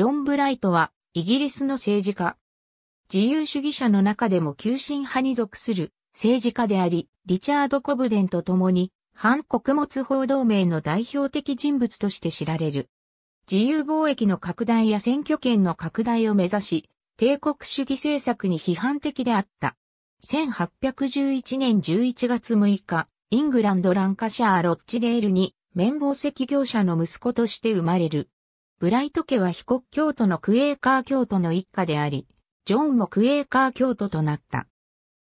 ジョン・ブライトはイギリスの政治家。自由主義者の中でも急進派に属する政治家であり、リチャード・コブデンと共に反穀物報道名の代表的人物として知られる。自由貿易の拡大や選挙権の拡大を目指し、帝国主義政策に批判的であった。1811年11月6日、イングランド・ランカシャー・ロッチデールに綿棒石業者の息子として生まれる。ブライト家は非国教徒のクエーカー教徒の一家であり、ジョンもクエーカー教徒となった。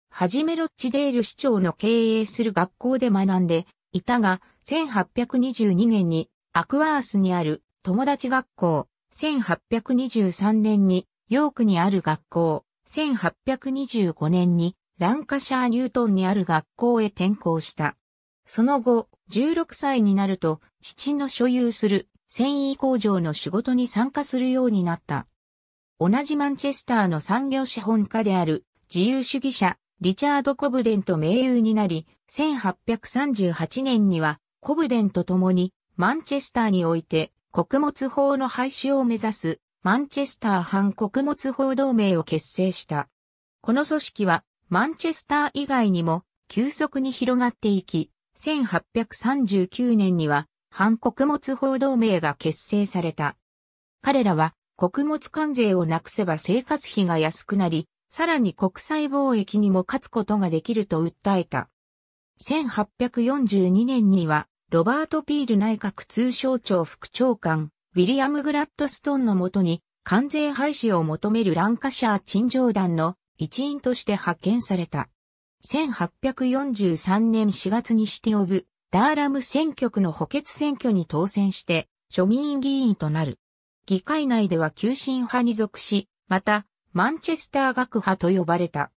はじめロッチデール市長の経営する学校で学んでいたが、1822年にアクワースにある友達学校、1823年にヨークにある学校、1825年にランカシャー・ニュートンにある学校へ転校した。その後、16歳になると、父の所有する繊維工場の仕事に参加するようになった。同じマンチェスターの産業資本家である自由主義者、リチャード・コブデンと盟友になり、1838年にはコブデンと共にマンチェスターにおいて穀物法の廃止を目指すマンチェスター反穀物法同盟を結成した。この組織はマンチェスター以外にも急速に広がっていき、1839年には反穀物法同盟が結成された。彼らは穀物関税をなくせば生活費が安くなり、さらに国際貿易にも勝つことができると訴えた。1842年には、ロバート・ピール内閣通商庁副長官、ウィリアム・グラッドストンのもとに、関税廃止を求めるランカシャー陳情団の一員として派遣された。1843年4月にしておぶ、ダーラム選挙区の補欠選挙に当選して、庶民議員となる。議会内では急進派に属し、また、マンチェスター学派と呼ばれた。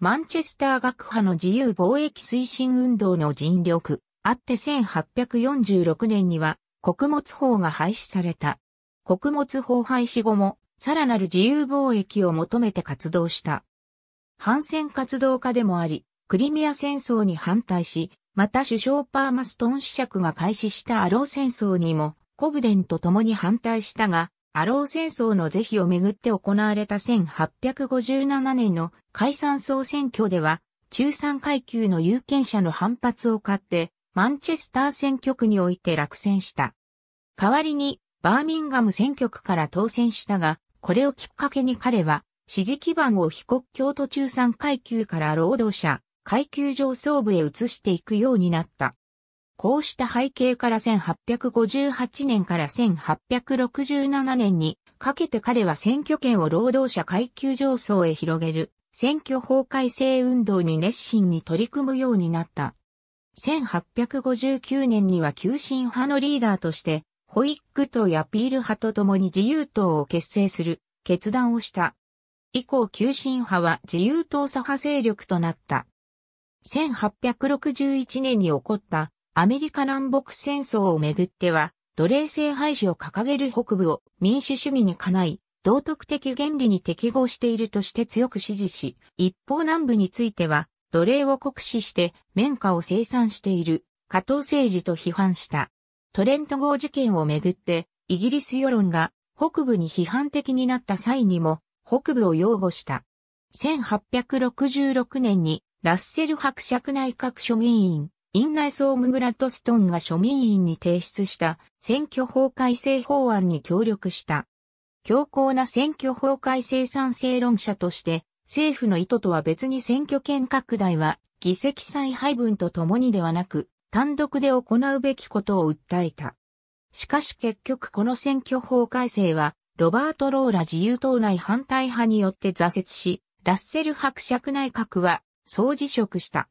マンチェスター学派の自由貿易推進運動の尽力、あって1846年には穀物法が廃止された。穀物法廃止後も、さらなる自由貿易を求めて活動した。反戦活動家でもあり、クリミア戦争に反対し、また首相パーマストン子爵が開始したアロー戦争にも、コブデンと共に反対したが、アロー戦争の是非をめぐって行われた1857年の解散総選挙では、中産階級の有権者の反発を買って、マンチェスター選挙区において落選した。代わりに、バーミンガム選挙区から当選したが、これをきっかけに彼は、支持基盤を非国境と中産階級から労働者、階級上層部へ移していくようになった。こうした背景から1858年から1867年にかけて彼は選挙権を労働者階級上層へ広げる選挙法改正運動に熱心に取り組むようになった。1859年には急進派のリーダーとしてホイッグ党やピール派と共に自由党を結成する決断をした。以降急進派は自由党左派勢力となった。1861年に起こったアメリカ南北戦争をめぐっては、奴隷制廃止を掲げる北部を民主主義にかない、道徳的原理に適合しているとして強く支持し、一方南部については、奴隷を酷使して綿花を生産している、加藤政治と批判した。トレント号事件をめぐって、イギリス世論が北部に批判的になった際にも、北部を擁護した。1866年にラッセル伯爵内閣庶民院、院内総務グラッドストンが庶民院に提出した選挙法改正法案に協力した。強硬な選挙法改正賛成論者として、政府の意図とは別に選挙権拡大は議席再配分とともにではなく、単独で行うべきことを訴えた。しかし結局この選挙法改正は、ロバート・ローラ自由党内反対派によって挫折し、ラッセル伯爵内閣は総辞職した。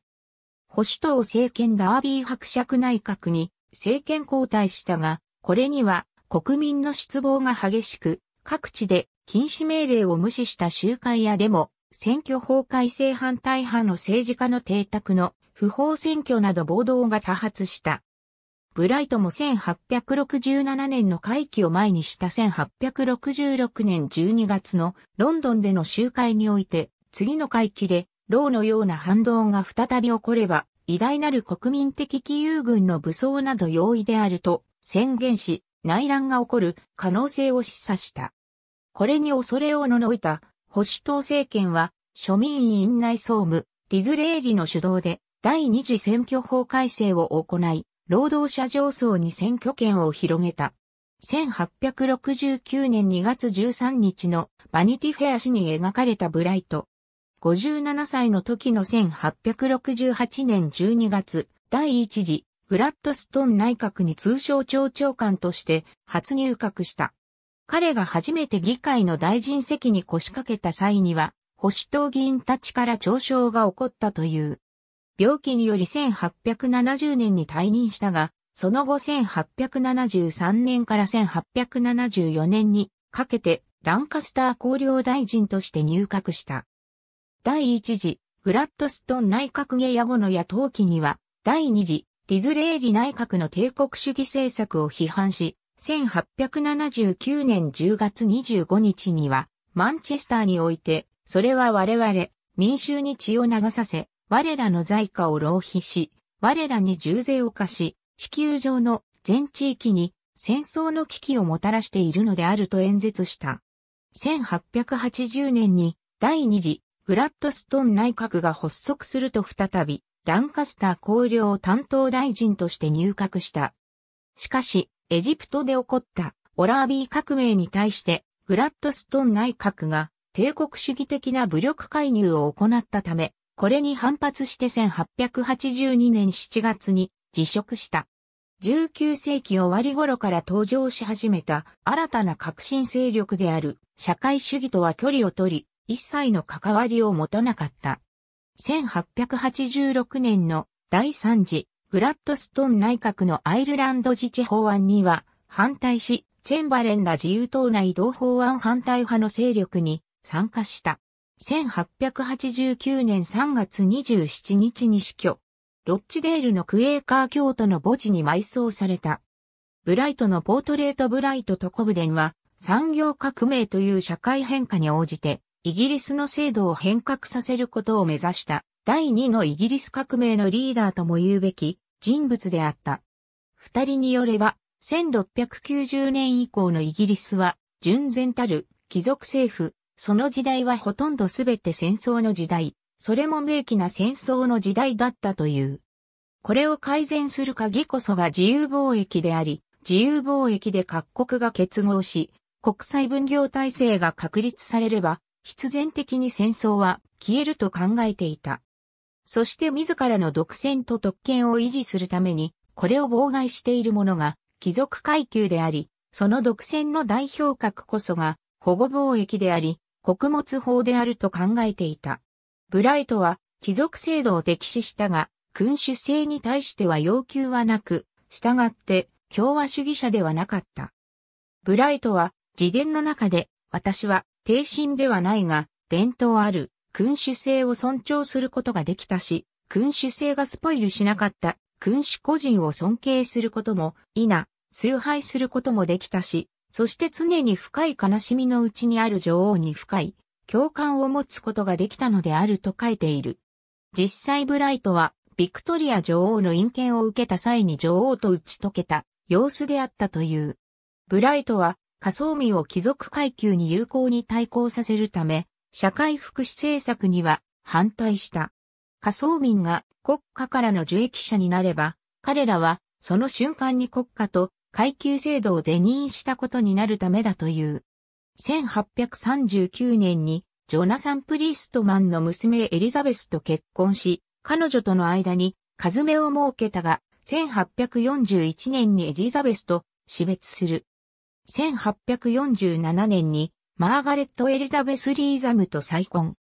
保守党政権ダービー伯爵内閣に政権交代したが、これには国民の失望が激しく、各地で禁止命令を無視した集会やデモ、選挙法改正反対派の政治家の邸宅の不法選挙など暴動が多発した。ブライトも1867年の会期を前にした1866年12月のロンドンでの集会において、次の会期でローのような反動が再び起これば、偉大なる国民的義勇軍の武装など容易であると宣言し、内乱が起こる可能性を示唆した。これに恐れをののいた保守党政権は庶民院内総務ディズレーリの主導で第二次選挙法改正を行い、労働者上層に選挙権を広げた。1869年2月13日のバニティフェア誌に描かれたブライト。57歳の時の1868年12月、第一次グラッドストーン内閣に通商庁長官として初入閣した。彼が初めて議会の大臣席に腰掛けた際には、保守党議員たちから嘲笑が起こったという。病気により1870年に退任したが、その後1873年から1874年にかけてランカスター公領大臣として入閣した。第一次グラッドストン内閣下野後の野党期には、第二次ディズレーリ内閣の帝国主義政策を批判し、1879年10月25日には、マンチェスターにおいて、それは我々、民衆に血を流させ、我らの財貨を浪費し、我らに重税を課し、地球上の全地域に戦争の危機をもたらしているのであると演説した。1880年に第二次グラッドストン内閣が発足すると再びランカスター公領担当大臣として入閣した。しかし、エジプトで起こったオラービー革命に対してグラッドストン内閣が帝国主義的な武力介入を行ったため、これに反発して1882年7月に辞職した。19世紀終わり頃から登場し始めた新たな革新勢力である社会主義とは距離を取り、一切の関わりを持たなかった。1886年の第3次グラッドストン内閣のアイルランド自治法案には反対し、チェンバレンら自由党内同法案反対派の勢力に参加した。1889年3月27日に死去。ロッチデールのクエーカー教徒の墓地に埋葬された。ブライトのポートレートブライトとコブデンは産業革命という社会変化に応じてイギリスの制度を変革させることを目指した第二のイギリス革命のリーダーとも言うべき人物であった。二人によれば1690年以降のイギリスは純然たる貴族政府、その時代はほとんどすべて戦争の時代、それも明記な戦争の時代だったという。これを改善する鍵こそが自由貿易であり、自由貿易で各国が結合し、国際分業体制が確立されれば、必然的に戦争は消えると考えていた。そして自らの独占と特権を維持するために、これを妨害しているものが貴族階級であり、その独占の代表格こそが保護貿易であり、穀物法であると考えていた。ブライトは貴族制度を敵視したが、君主制に対しては要求はなく、従って共和主義者ではなかった。ブライトは自伝の中で、私は低身ではないが、伝統ある君主制を尊重することができたし、君主制がスポイルしなかった君主個人を尊敬することも、いな、崇拝することもできたし、そして常に深い悲しみのうちにある女王に深い共感を持つことができたのであると書いている。実際ブライトは、ビクトリア女王の陰険を受けた際に女王と打ち解けた様子であったという。ブライトは、仮想民を貴族階級に有効に対抗させるため、社会福祉政策には反対した。仮想民が国家からの受益者になれば、彼らはその瞬間に国家と階級制度を是認したことになるためだという。1839年にジョナサン・プリーストマンの娘エリザベスと結婚し、彼女との間にカズメを設けたが、1841年にエリザベスと死別する。1847年にマーガレット・エリザベス・リーザムと再婚。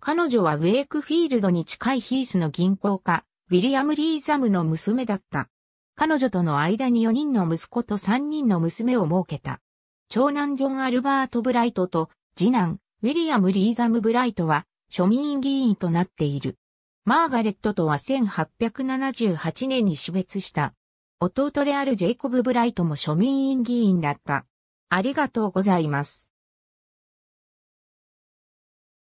彼女はウェイクフィールドに近いヒースの銀行家、ウィリアム・リーザムの娘だった。彼女との間に4人の息子と3人の娘を設けた。長男ジョン・アルバート・ブライトと次男ウィリアム・リーザム・ブライトは庶民議員となっている。マーガレットとは1878年に死別した。弟であるジェイコブ・ブライトも庶民議員だった。ありがとうございます。